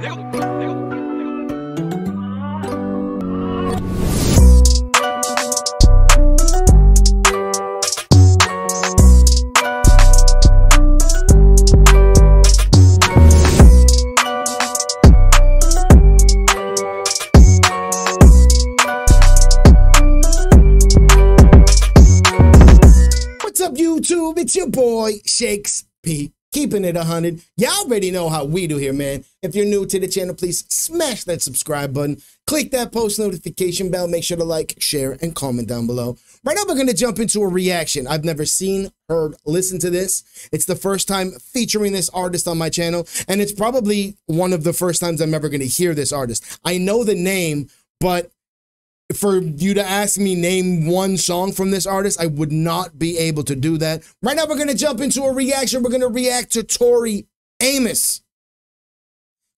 What's up, YouTube? It's your boy, Shakes P. Keeping it 100. Y'all already know how we do here, man. If you're new to the channel, please smash that subscribe button. Click that post notification bell. Make sure to like, share, and comment down below. Right now, we're going to jump into a reaction. I've never seen, heard, listened to this. It's the first time featuring this artist on my channel, and it's probably one of the first times I'm ever going to hear this artist. I know the name, but for you to ask me name one song from this artist, I would not be able to do that. Right now, we're gonna jump into a reaction. We're gonna react to Tori Amos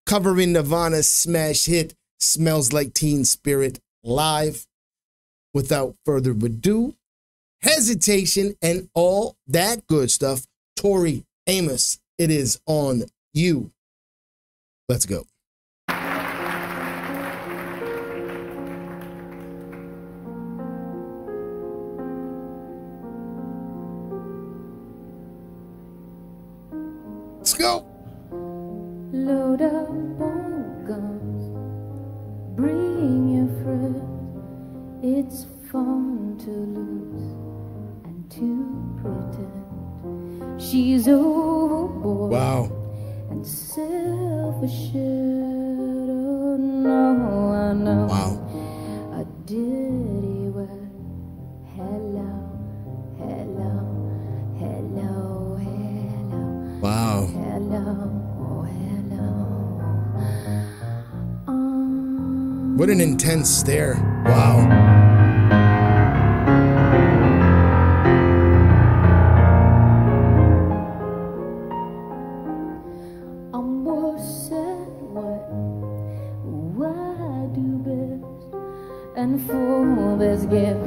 covering Nirvana's smash hit "Smells Like Teen Spirit" live. Without further ado, hesitation, and all that good stuff. Tori Amos, it is on you. Let's go. Go. Load up on guns, bring your friends. It's fun to lose and to pretend she's overboard Wow. and self-assured. What an intense stare. Wow. I'm worse at what I do best, and for this gift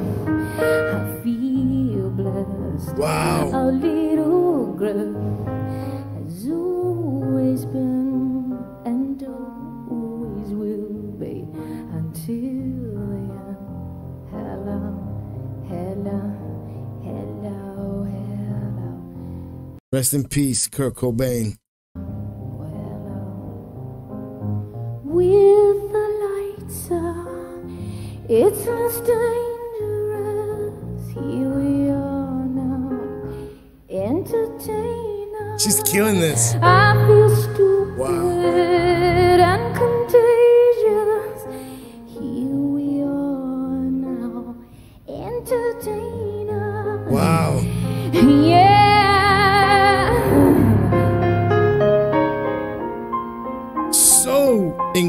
I feel blessed. Wow. Rest in peace, Kurt Cobain. With the lights on, it's less dangerous. Here we are now, entertainers. She's killing this. I feel stupid Wow. and contagious. Here we are now, entertainers. Wow. Yeah.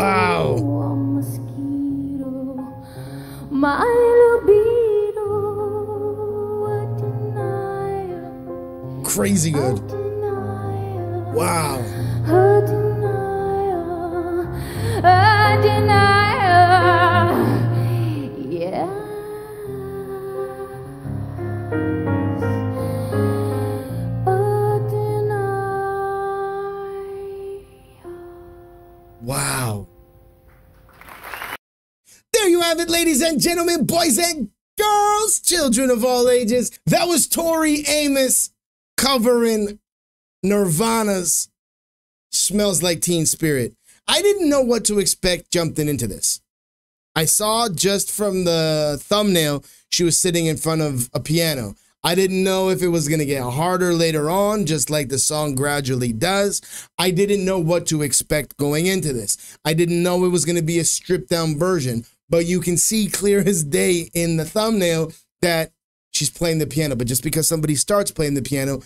Wow. Crazy good. Wow. Wow. There you have it, ladies and gentlemen, boys and girls, children of all ages. That was Tori Amos covering Nirvana's Smells Like Teen Spirit. I didn't know what to expect jumping into this. I saw just from the thumbnail, she was sitting in front of a piano. I didn't know if it was going to get harder later on, just like the song gradually does. I didn't know what to expect going into this. I didn't know it was going to be a stripped down version. but you can see clear as day in the thumbnail that she's playing the piano. But just because somebody starts playing the piano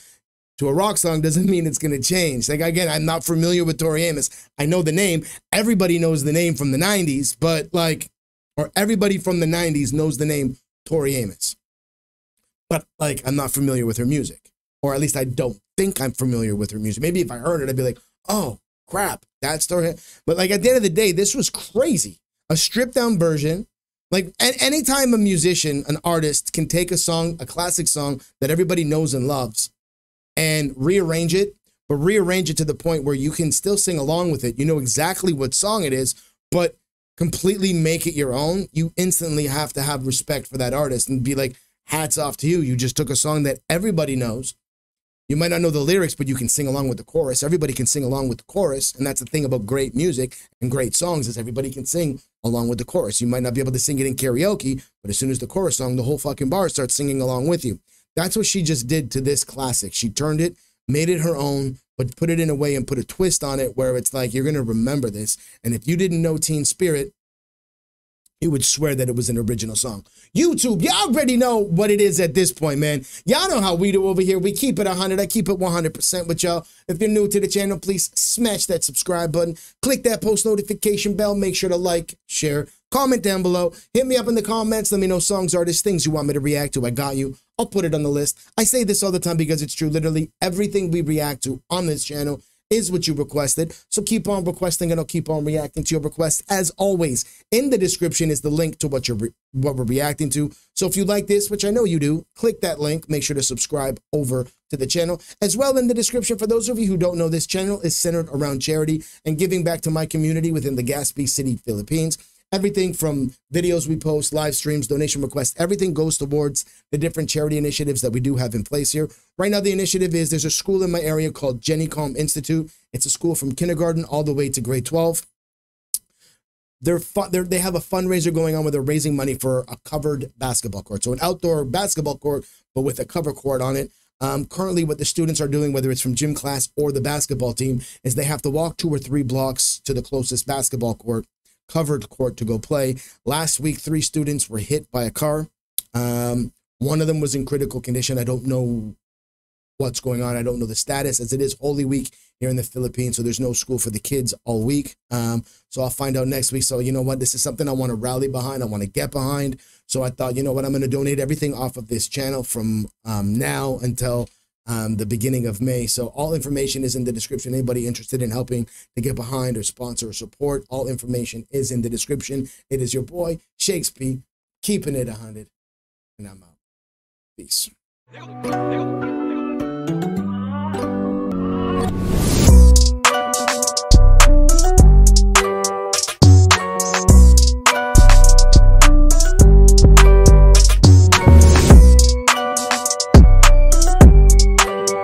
to a rock song doesn't mean it's going to change. Like, again, I'm not familiar with Tori Amos. I know the name. Everybody knows the name from the 90s, but like, or everybody from the 90s knows the name Tori Amos. But like, I'm not familiar with her music, or at least I don't think I'm familiar with her music. Maybe if I heard it, I'd be like, oh, crap, that's Tori. But like, at the end of the day, this was crazy. A stripped down version. Like, any time a musician, an artist can take a song, a classic song that everybody knows and loves, and rearrange it, but rearrange it to the point where you can still sing along with it. You know exactly what song it is, but completely make it your own. You instantly have to have respect for that artist and be like, hats off to you. You just took a song that everybody knows. You might not know the lyrics, but you can sing along with the chorus. Everybody can sing along with the chorus. And that's the thing about great music and great songs is everybody can sing along with the chorus. You might not be able to sing it in karaoke, but as soon as the chorus song, the whole fucking bar starts singing along with you. That's what she just did to this classic. She turned it, made it her own, but put it in a way and put a twist on it where it's like you're going to remember this. And if you didn't know Teen Spirit, you would swear that it was an original song. YouTube, y'all already know what it is at this point, man. Y'all know how we do over here. We keep it 100. I keep it 100% with y'all. If you're new to the channel, please smash that subscribe button. Click that post notification bell. Make sure to like, share, comment down below. Hit me up in the comments. Let me know songs, artists, things you want me to react to. I got you. I'll put it on the list. I say this all the time because it's true. Literally everything we react to on this channel is what you requested. So keep on requesting and I'll keep on reacting to your requests. As always, in the description is the link to what you're what we're reacting to. So if you like this, which I know you do, click that link. Make sure to subscribe over to the channel. As well in the description, for those of you who don't know, this channel is centered around charity and giving back to my community within the Gaspi City, Philippines. Everything from videos we post, live streams, donation requests, everything goes towards the different charity initiatives that we do have in place here. Right now, the initiative is there's a school in my area called Genecom Institute. It's a school from kindergarten all the way to grade 12. They're, they're, they have a fundraiser going on where they're raising money for a covered basketball court. So an outdoor basketball court, but with a cover court on it. Um, currently, what the students are doing, whether it's from gym class or the basketball team, is they have to walk two or three blocks to the closest basketball court covered court to go play. Last week, three students were hit by a car. Um, one of them was in critical condition. I don't know what's going on. I don't know the status as it is Holy Week here in the Philippines. So there's no school for the kids all week. Um, so I'll find out next week. So you know what? This is something I want to rally behind. I want to get behind. So I thought, you know what? I'm going to donate everything off of this channel from um, now until um, the beginning of May. So all information is in the description. Anybody interested in helping to get behind or sponsor or support, all information is in the description. It is your boy, Shakes P, keeping it 100. And I'm out. Peace.